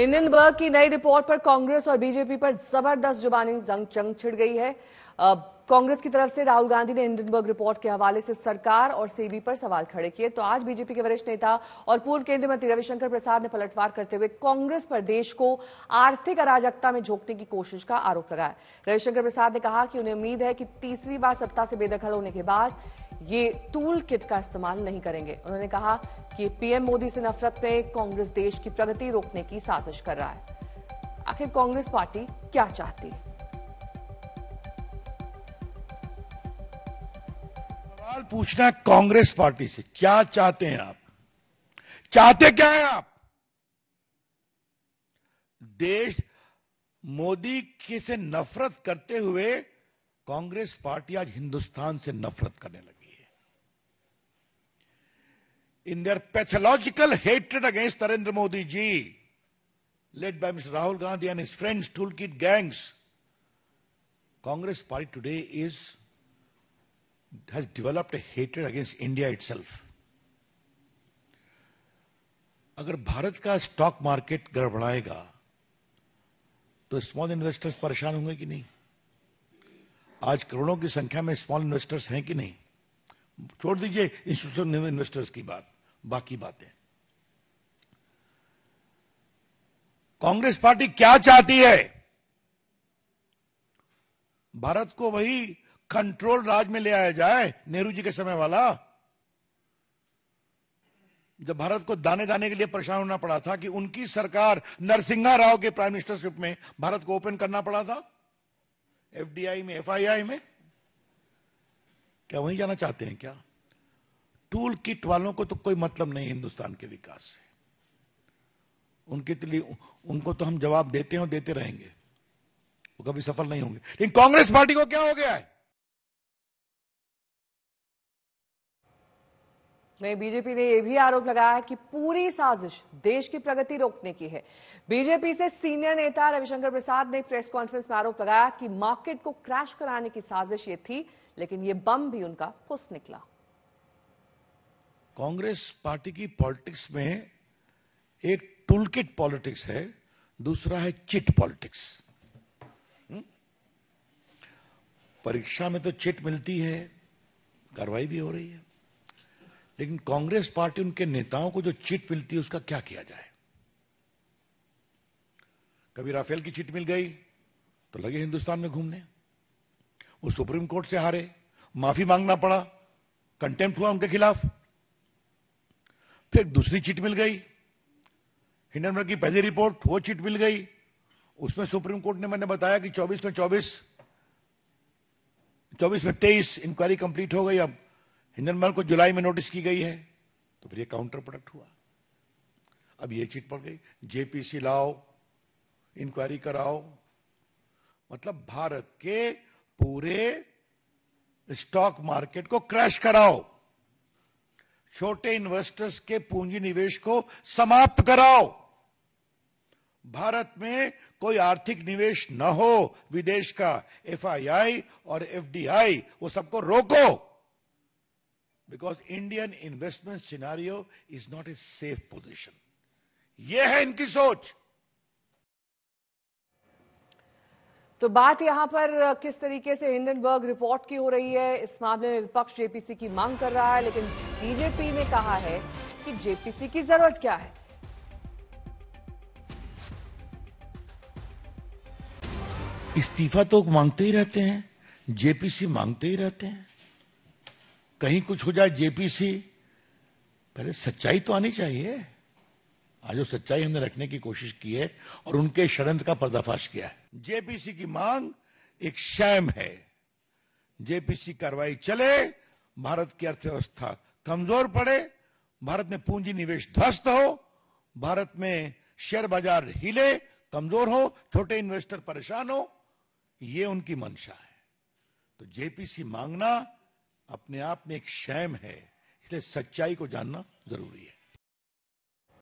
Hindenburg की नई report पर कांग्रेस और बीजेपी पर ज़बरदस्त जुबानी जंग जंग छिड़ गई है। कांग्रेस की तरफ़ से राहुल गांधी ने हिंडनबर्ग रिपोर्ट के हवाले से सरकार और सेबी पर सवाल खड़े किए। तो आज बीजेपी के वरिष्ठ नेता और पूर्व केंद्रीय मंत्री रविशंकर प्रसाद ने पलटवार करते हुए कांग्रेस पर देश को आर्थिक अराजकता में झोंकने की कोशिश का आरोप लगाया। रविशंकर प्रसाद ने कहा कि उन्हें उम्मीद है कि तीसरी बार सत्ता से बेदखल होने के बाद ये टूल किट का इस्तेमाल नहीं करेंगे। उन्होंने कहा कि पीएम मोदी से नफरत में कांग्रेस देश की प्रगति रोकने की साजिश कर रहा है। आखिर कांग्रेस पार्टी क्या चाहती? है सवाल पूछना कांग्रेस पार्टी से, क्या चाहते हैं आप? चाहते क्या है आप? देश मोदी की से नफरत करते हुए कांग्रेस पार्टी आज हिंदुस्तान से नफरत करने लगी। In their pathological hatred against Narendra Modi ji, led by Mr. Rahul Gandhi and his friends, toolkit gangs, Congress party today is has developed a hatred against India itself. अगर भारत का स्टॉक मार्केट गड़बड़ाएगा तो small investors परेशान होंगे कि नहीं आज करोड़ों की संख्या में स्मॉल इन्वेस्टर्स हैं कि नहीं छोड़ दीजिए इंस्टीट्यूशनल इन्वेस्टर्स की बात बाकी बातें। कांग्रेस पार्टी क्या चाहती है? भारत को वही कंट्रोल राज में ले आया जाए, नेहरू जी के समय वाला। जब भारत को दाने दाने के लिए परेशान होना पड़ा था कि उनकी सरकार नरसिंहा राव के प्राइम मिनिस्टरशिप में भारत को ओपन करना पड़ा था, एफडीआई में, एफआईआई में, क्या वहीं जाना चाहते हैं क्या? टूल किट वालों को तो कोई मतलब नहीं हिंदुस्तान के विकास से। उनके लिए, उनको तो हम जवाब देते हैं और देते रहेंगे। वो कभी सफल नहीं होंगे। लेकिन कांग्रेस पार्टी को क्या हो गया है? बीजेपी ने यह भी आरोप लगाया है कि पूरी साजिश देश की प्रगति रोकने की है। बीजेपी से सीनियर नेता रविशंकर प्रसाद ने प्रेस कॉन्फ्रेंस में आरोप लगाया कि मार्केट को क्रैश कराने की साजिश ये थी, लेकिन ये बम भी उनका फुस निकला। कांग्रेस पार्टी की पॉलिटिक्स में एक टूलकिट पॉलिटिक्स है, दूसरा है चिट पॉलिटिक्स। हम्म? परीक्षा में तो चिट मिलती है, कार्रवाई भी हो रही है। लेकिन कांग्रेस पार्टी उनके नेताओं को जो चिट मिलती है, उसका क्या किया जाए? कभी राफेल की चिट मिल गई तो लगे हिंदुस्तान में घूमने। वो सुप्रीम कोर्ट से हारे, माफ़ी मांगना पड़ा, कंटेम्प्ट हुआ उनके खिलाफ। फिर दूसरी चिट मिल गई। हिंडनबर्ग की पहली रिपोर्ट, वो चिट मिल गई। उसमें सुप्रीम कोर्ट ने मैंने बताया कि 24 में 24 24 में 23 इंक्वायरी कंप्लीट हो गई। अब हिंडनबर्ग को जुलाई में नोटिस की गई है तो फिर ये काउंटर प्रोडक्ट हुआ। अब ये चिट पड़ गई। जेपीसी लाओ इंक्वायरी कराओ। मतलब भारत के पूरे स्टॉक मार्केट को क्रैश कराओ। छोटे इन्वेस्टर्स के पूंजी निवेश को समाप्त कराओ। भारत में कोई आर्थिक निवेश न हो, विदेश का एफआईआई और एफडीआई वो सबको रोको। Because Indian investment scenario is not a safe position यह है इनकी सोच। तो बात यहाँ पर किस तरीके से हिंडनबर्ग रिपोर्ट की हो रही है, इस मामले में विपक्ष जेपीसी की मांग कर रहा है, लेकिन बीजेपी ने कहा है कि जेपीसी की ज़रूरत क्या है। इस्तीफा तो मांगते ही रहते हैं, जेपीसी मांगते ही रहते हैं। कहीं कुछ हो जाए जेपीसी, पहले सच्चाई तो आनी चाहिए। आज वो सच्चाई हमने रखने की कोशिश की है और उनके षडयंत्र का पर्दाफाश किया है। जेपीसी की मांग एक शैम है। जेपीसी कार्रवाई चले, भारत की अर्थव्यवस्था कमज़ोर पड़े, भारत में पूंजी निवेश ध्वस्त हो, भारत में शेयर बाज़ार हिले, कमज़ोर हो, छोटे इन्वेस्टर परेशान हो, ये उनकी मंशा है। तो जेपीसी मांगना अपने आप में एक शैम है, इसलिए सच्चाई को जानना ज़रूरी है।